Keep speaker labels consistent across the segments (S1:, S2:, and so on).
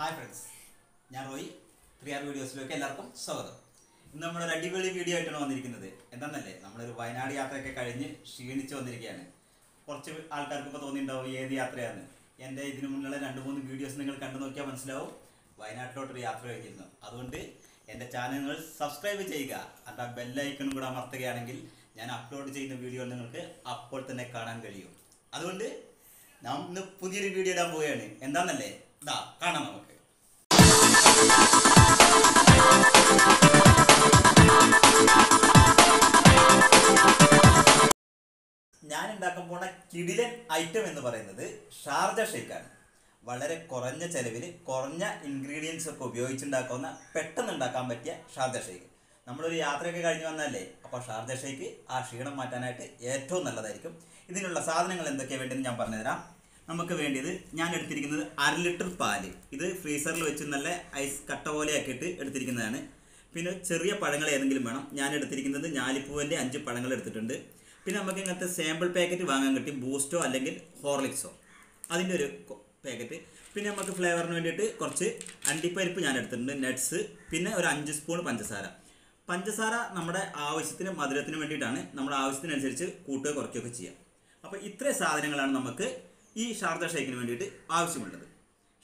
S1: Hi friends ഞാൻ Roy. Three R വീഡിയോസിലേക്ക് എല്ലാവർക്കും സ്വാഗതം. ഇന്ന് നമ്മളൊരു അടിപൊളി വീഡിയോ ആയിട്ടാണ് വന്നിരിക്കുന്നത്. എന്താണെന്നല്ലേ നമ്മളൊരു വയനാട് യാത്രയൊക്കെ കഴിഞ്ഞ് ക്ഷീണിച്ച് വന്നിരിക്കുകയാണ്. കുറച്ച് ആൾക്കാർക്ക് ഇപ്പോൾ തോന്നിയിട്ടുണ്ടാവും ഏത് യാത്രയാണ് എന്റെ ഇതിനു മുന്നിലുള്ള രണ്ട് മൂന്ന് വീഡിയോസ് നിങ്ങൾ കണ്ടു നോക്കിയാൽ മനസ്സിലാവും. വയനാട്ടിലോട്ടൊരു യാത്ര കഴിഞ്ഞിരുന്നു. അതുകൊണ്ട് എന്റെ ചാനൽ നിങ്ങൾ സബ്സ്ക്രൈബ് ചെയ്യുക. അത് ആ ബെല്ലൈക്കണും കൂടെ അമർത്തുകയാണെങ്കിൽ ഞാൻ അപ്ലോഡ് ചെയ്യുന്ന വീഡിയോ നിങ്ങൾക്ക് അപ്പോൾ തന്നെ കാണാൻ കഴിയും. അതുകൊണ്ട് നാം ഇന്ന് പുതിയൊരു വീഡിയോ ഇടാൻ പോവുകയാണ്. എന്താണെന്നല്ലേ കാണാം നമുക്ക്. ഞാൻ ഉണ്ടാക്കാൻ പോണ കിടിലൻ ഐറ്റം എന്ന് പറയുന്നത് ഷാർജ ഷേക്കാണ് വളരെ കുറഞ്ഞ ചെലവിൽ കുറഞ്ഞ ഇൻഗ്രീഡിയൻസ് ഒക്കെ ഉപയോഗിച്ചുണ്ടാക്കാവുന്ന പെട്ടെന്ന് ഉണ്ടാക്കാൻ പറ്റിയ ഷാർജ ഷേക്ക്. നമ്മളൊരു യാത്രയൊക്കെ കഴിഞ്ഞ് വന്നല്ലേ അപ്പോൾ ഷാർജ ഷേക്ക് ആ ക്ഷീണം മാറ്റാനായിട്ട് ഏറ്റവും നല്ലതായിരിക്കും. ഇതിനുള്ള സാധനങ്ങൾ എന്തൊക്കെയാണ് വേണ്ടതെന്ന് ഞാൻ പറഞ്ഞുതരാം. നമുക്ക് വേണ്ടിയത് ഞാൻ എടുത്തിരിക്കുന്നത് അര ലിറ്റർ പാൽ. ഇത് ഫ്രീസറിൽ വെച്ച് നല്ല ഐസ് കട്ട പോലെ ആക്കിയിട്ട് എടുത്തിരിക്കുന്നതാണ്. പിന്നെ ചെറിയ പഴങ്ങൾ ഏതെങ്കിലും വേണം. ഞാൻ എടുത്തിരിക്കുന്നത് ഞാലിപ്പൂവിന്റെ അഞ്ച് പഴങ്ങൾ എടുത്തിട്ടുണ്ട്. പിന്നെ നമുക്ക് ഇങ്ങനത്തെ സാമ്പിൾ പാക്കറ്റ് വാങ്ങാൻ കിട്ടി ബൂസ്റ്റോ അല്ലെങ്കിൽ ഹോർലിക്സോ അതിന്റെ ഒരു പാക്കറ്റ് പിന്നെ നമുക്ക് ഫ്ലേവറിന് വേണ്ടിയിട്ട് കുറച്ച് അണ്ടിപ്പരിപ്പ് ഞാൻ എടുത്തിട്ടുണ്ട് നട്ട്സ് പിന്നെ ഒരു അഞ്ച് സ്പൂൺ പഞ്ചസാര. പഞ്ചസാര നമ്മുടെ ആവശ്യത്തിന് മധുരത്തിന് വേണ്ടിയിട്ടാണ്. നമ്മുടെ ആവശ്യത്തിനനുസരിച്ച് കൂട്ടുക കുറയ്ക്കുകയൊക്കെ ചെയ്യാം. അപ്പോൾ ഇത്രയും സാധനങ്ങളാണ് നമുക്ക് ഈ ഷാർജ ഷെയ്ക്കിന് വേണ്ടിയിട്ട് ആവശ്യമുള്ളത്.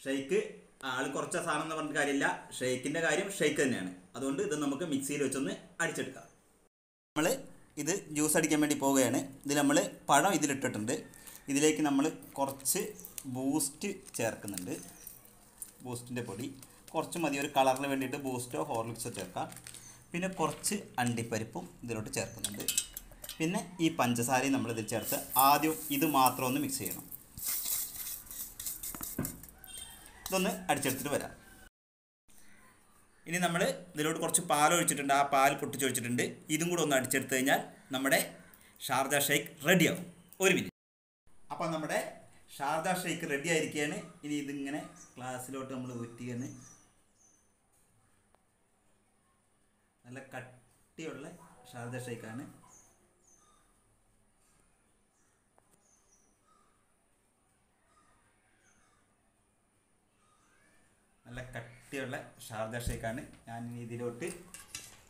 S1: ഷെയ്ക്ക് ആൾ കുറച്ച സാധനം എന്ന് പറഞ്ഞിട്ട് കാര്യമില്ല. ഷെയ്ക്കിന്റെ കാര്യം ഷെയ്ക്ക് തന്നെയാണ്. അതുകൊണ്ട് ഇത് നമുക്ക് മിക്സിയിൽ വെച്ചൊന്ന് അടിച്ചെടുക്കാം. നമ്മൾ ഇത് ജ്യൂസ് അടിക്കാൻ വേണ്ടി പോവുകയാണ്. ഇതിൽ നമ്മൾ പഴം ഇതിലിട്ടിട്ടുണ്ട്. ഇതിലേക്ക് നമ്മൾ കുറച്ച് ബൂസ്റ്റ് ചേർക്കുന്നുണ്ട്. ബൂസ്റ്റിന്റെ പൊടി. കുറച്ച് മതി. ഒരു കളറിന് വേണ്ടിയിട്ട് ബൂസ്റ്റോ ഹോർലിക്സോ ചേർക്കാം. പിന്നെ കുറച്ച് അണ്ടിപ്പരിപ്പും ഇതിലോട്ട് ചേർക്കുന്നുണ്ട്. പിന്നെ ഈ പഞ്ചസാരയും നമ്മൾ ഇതിൽ ചേർത്ത് ആദ്യം ഇത് മാത്രം ഒന്ന് മിക്സ് ചെയ്യണം. ഇതൊന്ന് അടിച്ചെടുത്തിട്ട് വരാം. ഇനി നമ്മൾ ഇതിലോട്ട് കുറച്ച് പാൽ ഒഴിച്ചിട്ടുണ്ട്. ആ പാൽ പൊട്ടിച്ചൊഴിച്ചിട്ടുണ്ട് ഇതും കൂടെ ഒന്ന് അടിച്ചെടുത്ത് കഴിഞ്ഞാൽ നമ്മുടെ ഷാർജ ഷേക്ക് റെഡിയാവും. ഒരു മിനിറ്റ്. അപ്പോൾ നമ്മുടെ ഷാർജ ഷേക്ക് റെഡി ആയിരിക്കുകയാണ് ഇനി ഇതിങ്ങനെ ഗ്ലാസ്സിലോട്ട് നമ്മൾ ഊറ്റിയാണ്. നല്ല കട്ടിയുള്ള ഷാർജ ഷേക്കാണ്. നല്ല കട്ടിയുള്ള ഷാർജ ഷേക്കാണ്. ഞാൻ ഇനി ഇതിലോട്ട്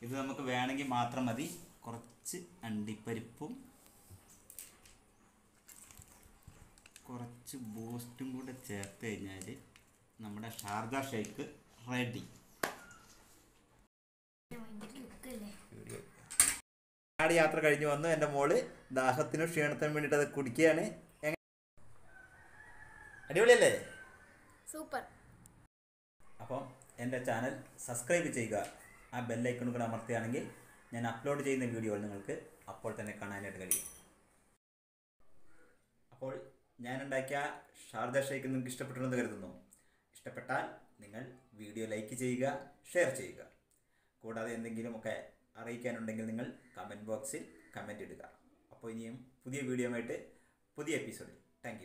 S1: ഇത് നമുക്ക് വേണമെങ്കിൽ മാത്രം മതി. കുറച്ച് അണ്ടിപ്പരിപ്പും കുറച്ച് ബൂസ്റ്റും കൂടെ ചേർത്ത് കഴിഞ്ഞാൽ നമ്മുടെ ഷാർജ ഷേക്ക് റെഡി. വയനാട് യാത്ര കഴിഞ്ഞ് വന്നു. എന്റെ മോൾ ദാഹത്തിനും ക്ഷീണത്തിനും വേണ്ടിയിട്ട് അത് കുടിക്കുകയാണ്. അടിപൊളിയല്ലേ?
S2: സൂപ്പർ.
S1: അപ്പം എന്റെ ചാനൽ സബ്സ്ക്രൈബ് ചെയ്യുക. ആ ബെല്ലൈക്കൺ കൂടെ അമർത്തുകയാണെങ്കിൽ ഞാൻ അപ്ലോഡ് ചെയ്യുന്ന വീഡിയോകൾ നിങ്ങൾക്ക് അപ്പോൾ തന്നെ കാണാനായിട്ട് കഴിയും. അപ്പോൾ ഞാൻ ഉണ്ടാക്കിയ ഷാർജ ഷേക്ക് നിങ്ങൾക്ക് ഇഷ്ടപ്പെട്ടുണ്ടെന്ന് കരുതുന്നു. ഇഷ്ടപ്പെട്ടാൽ നിങ്ങൾ വീഡിയോ ലൈക്ക് ചെയ്യുക ഷെയർ ചെയ്യുക. കൂടാതെ എന്തെങ്കിലുമൊക്കെ അറിയിക്കാനുണ്ടെങ്കിൽ നിങ്ങൾ കമന്റ് ബോക്സിൽ കമന്റ് ഇടുക. അപ്പോൾ ഇനിയും പുതിയ വീഡിയോ ആയിട്ട് പുതിയ എപ്പിസോഡിൽ താങ്ക്